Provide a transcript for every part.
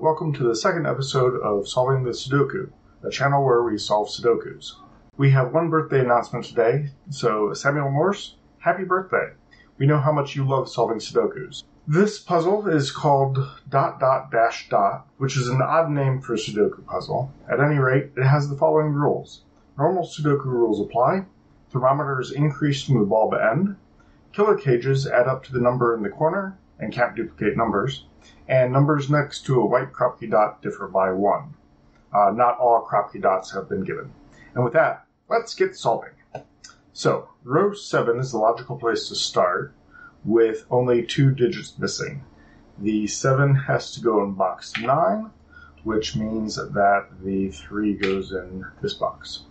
welcome to the second episode of Solving the Sudoku, a channel where we solve Sudokus. We have one birthday announcement today, so Samuel Morse, happy birthday! We know how much you love solving Sudokus. This puzzle is called dot dot dash dot, which is an odd name for a Sudoku puzzle. At any rate, it has the following rules. Normal Sudoku rules apply. Thermometer is increased from the bulb end. Killer cages add up to the number in the corner and can't duplicate numbers. And numbers next to a white Kropki dot differ by one. Uh, not all Kropki dots have been given. And with that, let's get solving. So, row 7 is the logical place to start with only two digits missing. The 7 has to go in box 9, which means that the 3 goes in this box.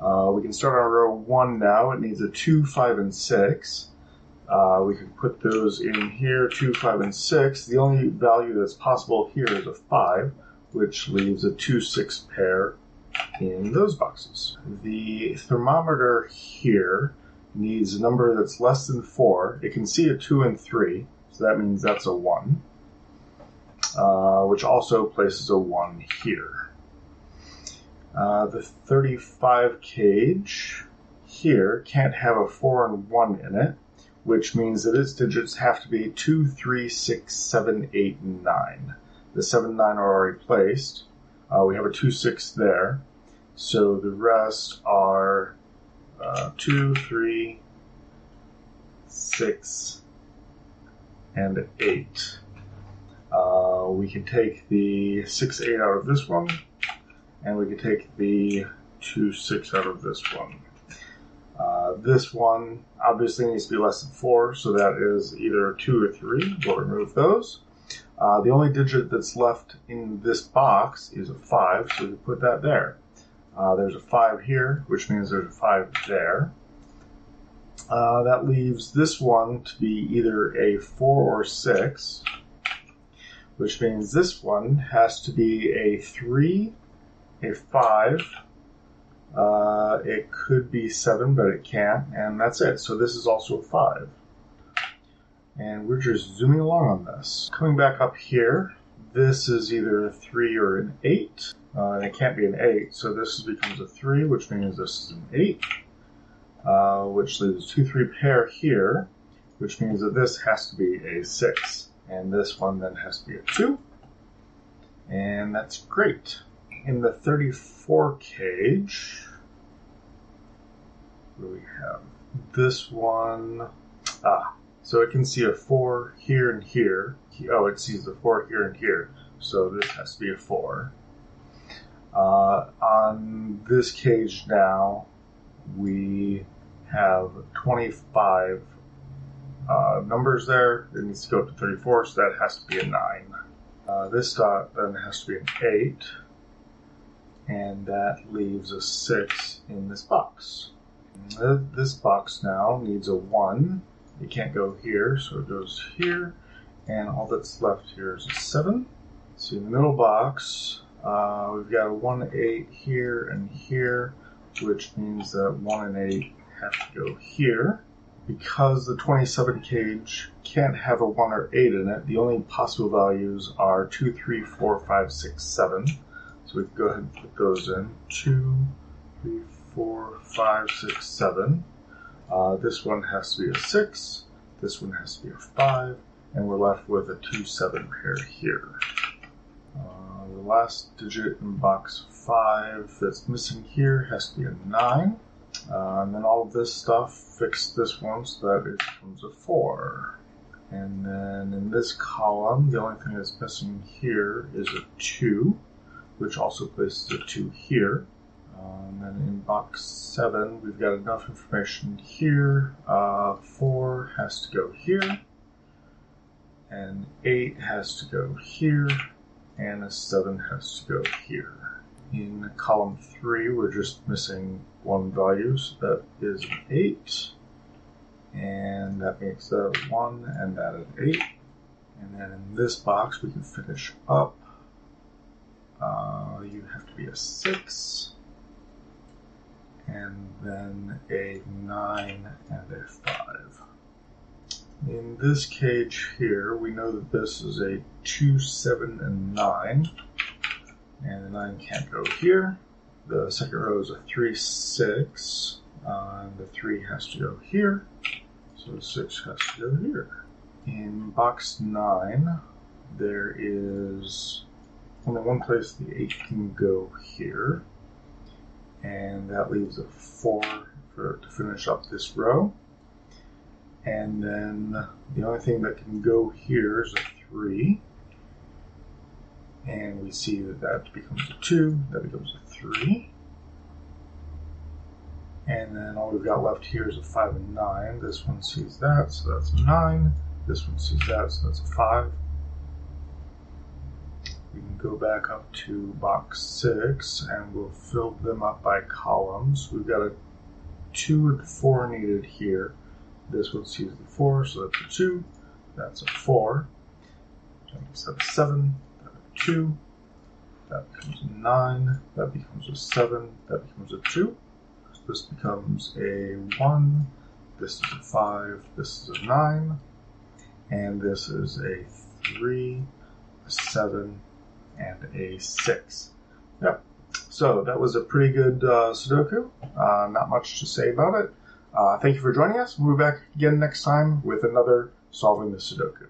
Uh, we can start on row 1 now. It needs a 2, 5, and 6. Uh, we can put those in here, 2, 5, and 6. The only value that's possible here is a 5, which leaves a 2, 6 pair in those boxes. The thermometer here needs a number that's less than 4. It can see a 2 and 3, so that means that's a 1, uh, which also places a 1 here. Uh, the 35 cage here can't have a 4 and 1 in it which means that its digits have to be 2, 3, 6, 7, 8, and 9. The 7 9 are already placed. Uh, we have a 2, 6 there. So the rest are uh, 2, 3, 6, and 8. Uh, we can take the 6, 8 out of this one, and we can take the 2, 6 out of this one. This one obviously needs to be less than 4, so that is either 2 or 3. We'll remove those. Uh, the only digit that's left in this box is a 5, so we put that there. Uh, there's a 5 here, which means there's a 5 there. Uh, that leaves this one to be either a 4 or 6, which means this one has to be a 3, a 5, uh, it could be 7, but it can't, and that's it. So this is also a 5. And we're just zooming along on this. Coming back up here, this is either a 3 or an 8. Uh, and it can't be an 8, so this becomes a 3, which means this is an 8. Uh, which leaves a 2 3 pair here, which means that this has to be a 6. And this one then has to be a 2. And that's great in the 34 cage, we have this one. Ah, so it can see a 4 here and here. Oh, it sees the 4 here and here. So this has to be a 4. Uh, on this cage now, we have 25 uh, numbers there. It needs to go up to 34, so that has to be a 9. Uh, this dot then has to be an 8 and that leaves a 6 in this box. This box now needs a 1. It can't go here, so it goes here, and all that's left here is a 7. So the middle box, uh, we've got a 1, 8 here and here, which means that 1 and 8 have to go here. Because the 27 cage can't have a 1 or 8 in it, the only possible values are 2, 3, 4, 5, 6, 7. So we go ahead and put those in. Two, three, four, five, six, seven. Uh, this one has to be a six. This one has to be a five. And we're left with a two, seven pair here. Uh, the last digit in box five that's missing here has to be a nine. Uh, and then all of this stuff, fix this one so that it becomes a four. And then in this column, the only thing that's missing here is a two which also places a 2 here. Um, and in box 7, we've got enough information here. Uh, 4 has to go here, and 8 has to go here, and a 7 has to go here. In column 3, we're just missing one value, so that is an 8. And that makes that 1 and that an 8. And then in this box, we can finish up uh, you have to be a 6, and then a 9 and a 5. In this cage here, we know that this is a 2, 7, and 9. And the 9 can't go here. The second row is a 3, 6. Uh, and the 3 has to go here. So the 6 has to go here. In box 9, there is only one place the 8 can go here. And that leaves a 4 for, to finish up this row. And then the only thing that can go here is a 3. And we see that that becomes a 2, that becomes a 3. And then all we've got left here is a 5 and 9. This one sees that, so that's a 9. This one sees that, so that's a 5. We can go back up to box 6 and we'll fill them up by columns. We've got a 2 and 4 needed here. This one sees the 4, so that's a 2. That's a 4. That a 7. That a 2. That becomes a 9. That becomes a 7. That becomes a 2. So this becomes a 1. This is a 5. This is a 9. And this is a 3, a 7, and a 6. Yep. So that was a pretty good uh, Sudoku. Uh, not much to say about it. Uh, thank you for joining us. We'll be back again next time with another Solving the Sudoku.